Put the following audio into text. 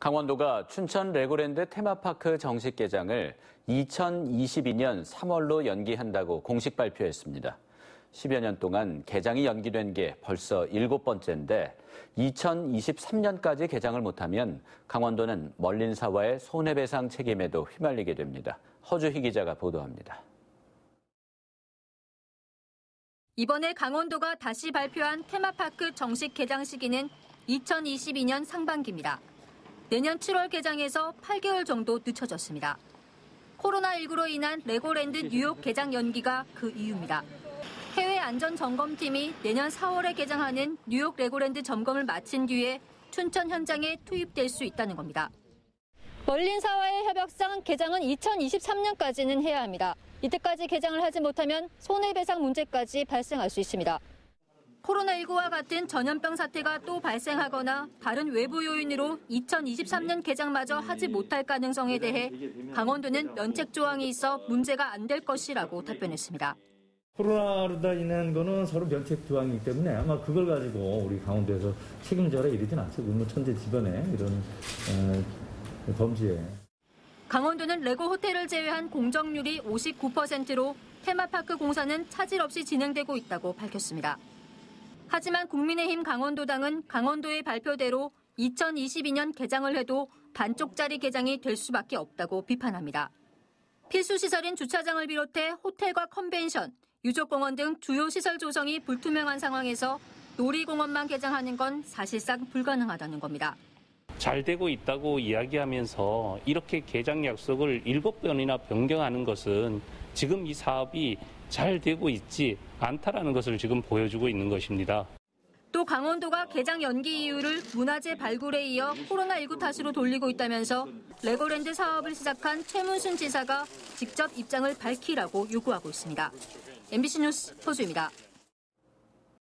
강원도가 춘천 레고랜드 테마파크 정식 개장을 2022년 3월로 연기한다고 공식 발표했습니다. 10여 년 동안 개장이 연기된 게 벌써 일곱 번째인데 2023년까지 개장을 못하면 강원도는 멀린 사와의 손해배상 책임에도 휘말리게 됩니다. 허주희 기자가 보도합니다. 이번에 강원도가 다시 발표한 테마파크 정식 개장 시기는 2022년 상반기입니다. 내년 7월 개장에서 8개월 정도 늦춰졌습니다. 코로나19로 인한 레고랜드 뉴욕 개장 연기가 그 이유입니다. 해외 안전 점검팀이 내년 4월에 개장하는 뉴욕 레고랜드 점검을 마친 뒤에 춘천 현장에 투입될 수 있다는 겁니다. 멀린사와의 협약상 개장은 2023년까지는 해야 합니다. 이때까지 개장을 하지 못하면 손해배상 문제까지 발생할 수 있습니다. 코로나19와 같은 전염병 사태가 또 발생하거나 다른 외부 요인으로 2023년 개장마저 하지 못할 가능성에 대해 강원도는 면책 조항이 있어 문제가 안 될 것이라고 답변했습니다. 코로나로 인한 거는 서로 면책 조항이기 때문에 아마 그걸 가지고 우리 강원도에서 책임져라 이러진 않죠. 뭐 천재지변에 이런 어, 범죄에. 강원도는 레고 호텔을 제외한 공정률이 59%로 테마파크 공사는 차질 없이 진행되고 있다고 밝혔습니다. 하지만 국민의힘 강원도당은 강원도의 발표대로 2022년 개장을 해도 반쪽짜리 개장이 될 수밖에 없다고 비판합니다. 필수 시설인 주차장을 비롯해 호텔과 컨벤션, 유족공원 등 주요 시설 조성이 불투명한 상황에서 놀이공원만 개장하는 건 사실상 불가능하다는 겁니다. 잘 되고 있다고 이야기하면서 이렇게 개장 약속을 일곱 번이나 변경하는 것은 지금 이 사업이 잘 되고 있지 않다라는 것을 지금 보여주고 있는 것입니다. 또 강원도가 개장 연기 이유를 문화재 발굴에 이어 코로나19 탓으로 돌리고 있다면서 레고랜드 사업을 시작한 최문순 지사가 직접 입장을 밝히라고 요구하고 있습니다. MBC 뉴스 허수입니다.